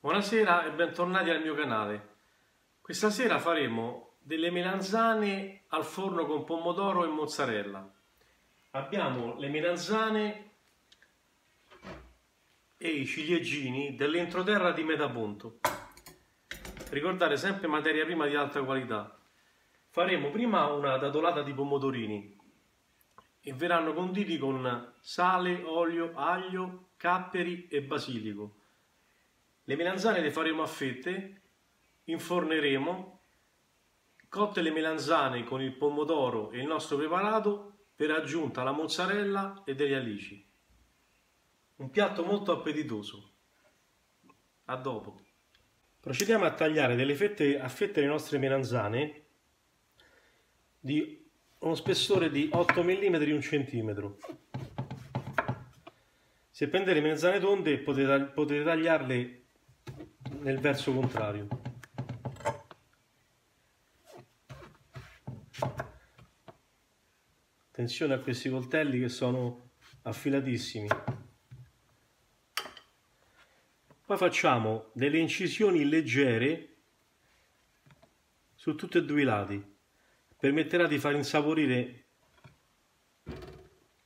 Buonasera e bentornati al mio canale. Questa sera faremo delle melanzane al forno con pomodoro e mozzarella. Abbiamo le melanzane e i ciliegini dell'entroterra di Metaponto. Ricordate sempre materia prima di alta qualità. Faremo prima una dadolata di pomodorini e verranno conditi con sale, olio, aglio, capperi e basilico le melanzane le faremo a fette, inforneremo, cotte le melanzane con il pomodoro e il nostro preparato, per aggiunta la mozzarella e degli alici. Un piatto molto appetitoso. A dopo. Procediamo a tagliare delle fette a fette le nostre melanzane di uno spessore di 8 mm di 1 cm. Se prendete le melanzane tonde potete, potete tagliarle nel verso contrario. Attenzione a questi coltelli che sono affilatissimi. Poi facciamo delle incisioni leggere su tutti e due i lati. Permetterà di far insaporire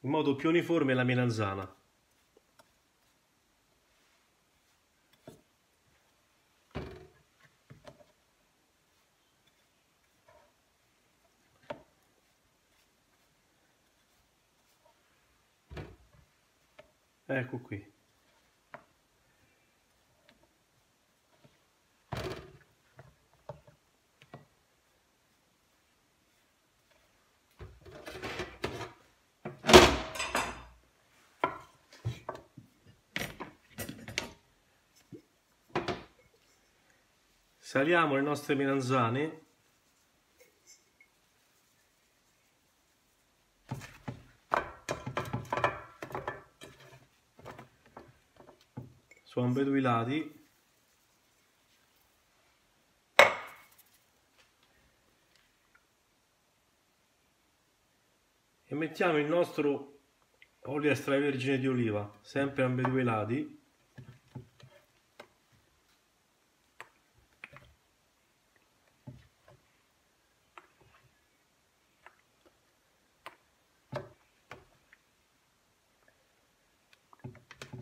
in modo più uniforme la melanzana. Ecco qui. Saliamo le nostre melanzane ambedue i lati. E mettiamo il nostro olio extravergine di oliva sempre ambedue i lati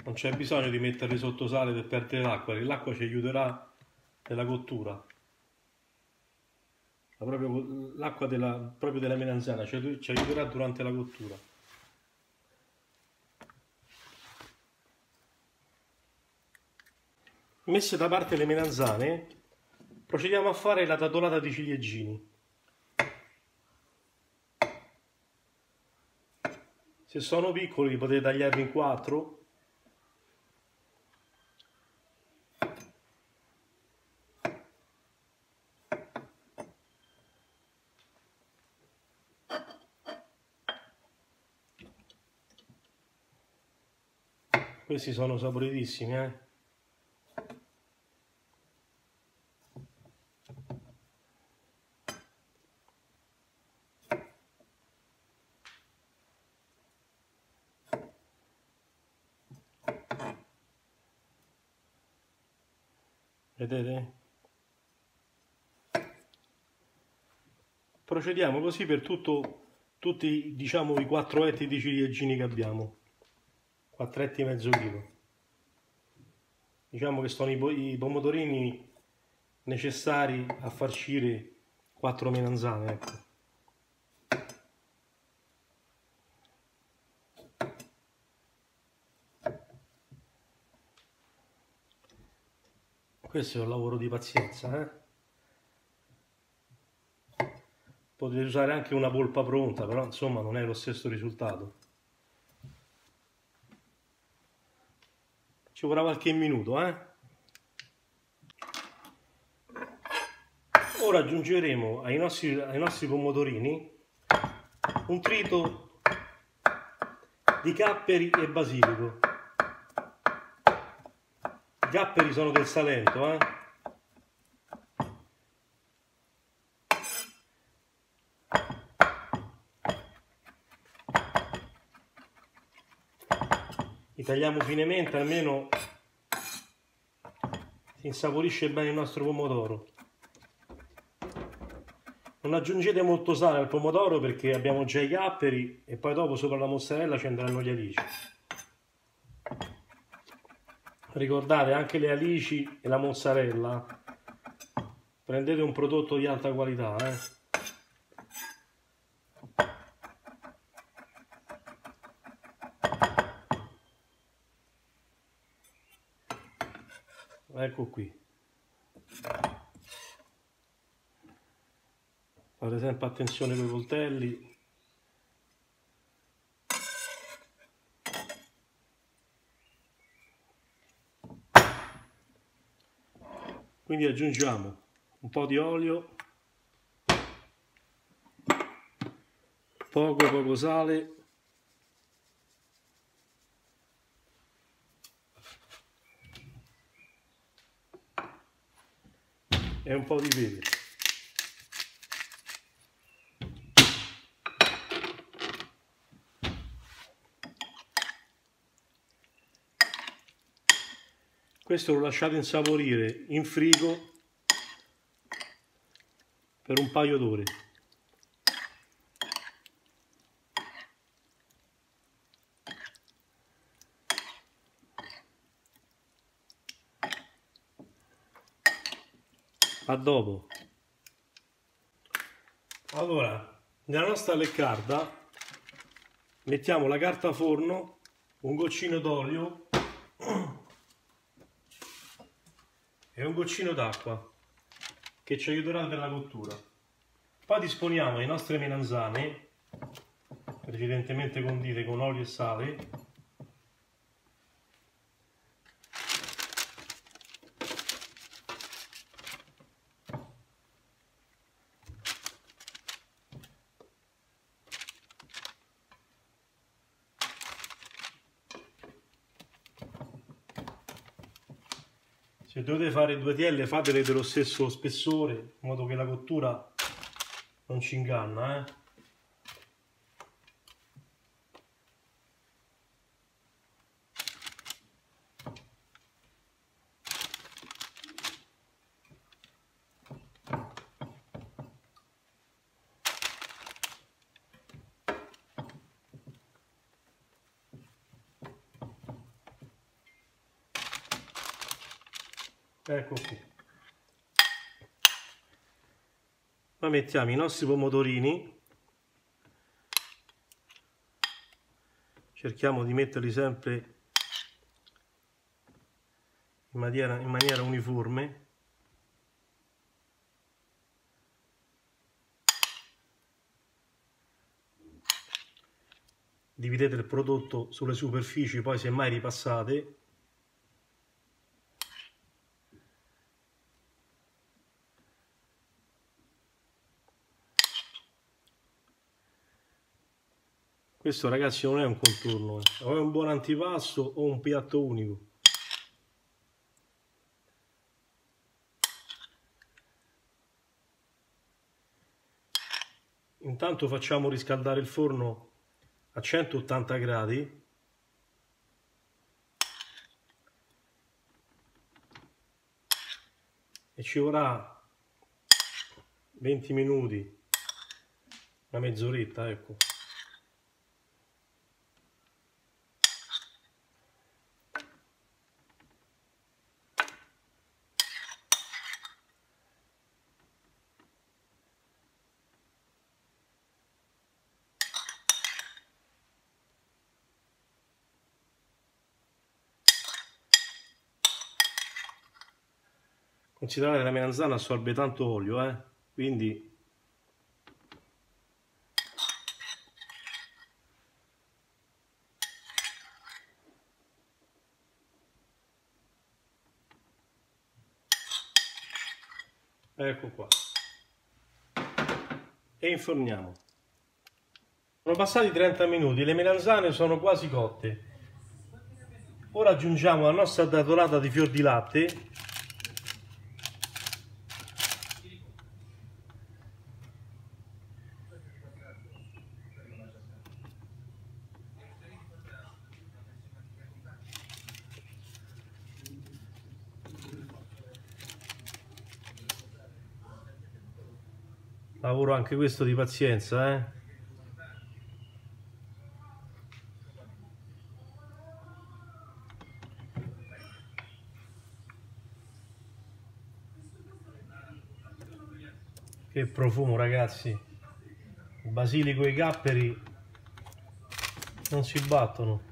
non c'è bisogno di mettere sotto sale per perdere l'acqua, l'acqua ci aiuterà nella cottura. L'acqua della, proprio della melanzana ci, ci aiuterà durante la cottura. Messe da parte le melanzane, procediamo a fare la tatolata di ciliegini. Se sono piccoli potete tagliarli in quattro questi sono saporitissimi eh. Vedete? Procediamo così per tutto tutti diciamo i quattro etti di ciliegini che abbiamo 4 mezzo chilo diciamo che sono i, i pomodorini necessari a farcire 4 melanzane ecco. questo è un lavoro di pazienza eh? potete usare anche una polpa pronta però insomma non è lo stesso risultato ci vorrà qualche minuto eh? ora aggiungeremo ai nostri, ai nostri pomodorini un trito di capperi e basilico i capperi sono del Salento eh? Tagliamo finemente almeno si insaporisce bene il nostro pomodoro. Non aggiungete molto sale al pomodoro perché abbiamo già i capperi e poi dopo sopra la mozzarella ci andranno gli alici. Ricordate anche le alici e la mozzarella. Prendete un prodotto di alta qualità, eh. Ecco qui. Fate sempre attenzione con i coltelli quindi aggiungiamo un po' di olio poco poco sale e un po' di pepe. Questo lo lasciate insaporire in frigo per un paio d'ore. A dopo. Allora nella nostra leccarda mettiamo la carta forno un goccino d'olio e un goccino d'acqua che ci aiuterà per la cottura. Poi disponiamo le nostre melanzane precedentemente condite con olio e sale se dovete fare due tielle fatele dello stesso spessore in modo che la cottura non ci inganna eh? Ecco qui. Poi mettiamo i nostri pomodorini. Cerchiamo di metterli sempre in maniera, in maniera uniforme. Dividete il prodotto sulle superfici poi semmai ripassate Questo ragazzi non è un contorno, eh. o è un buon antipasto o un piatto unico. Intanto facciamo riscaldare il forno a 180 gradi e ci vorrà 20 minuti, una mezz'oretta, ecco. Considerate che la melanzana assorbe tanto olio eh? quindi ecco qua. E inforniamo. Sono passati 30 minuti le melanzane sono quasi cotte. Ora aggiungiamo la nostra datolata di fior di latte lavoro anche questo di pazienza eh. Che profumo ragazzi. Il basilico e i capperi non si battono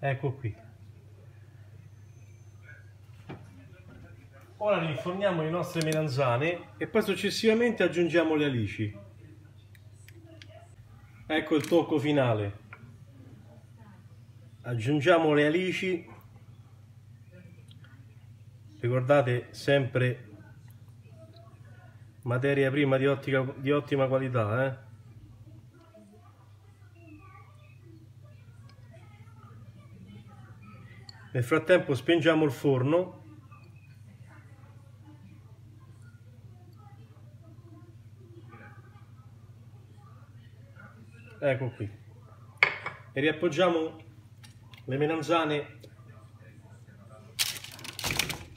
ecco qui. Ora rinforniamo le nostre melanzane e poi successivamente aggiungiamo le alici. Ecco il tocco finale. Aggiungiamo le alici. Ricordate sempre materia prima di, ottica, di ottima qualità eh? Nel frattempo spengiamo il forno. Ecco qui. E riappoggiamo le melanzane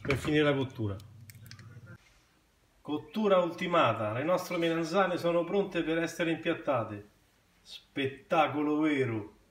per finire la cottura. Cottura ultimata. Le nostre melanzane sono pronte per essere impiattate. Spettacolo vero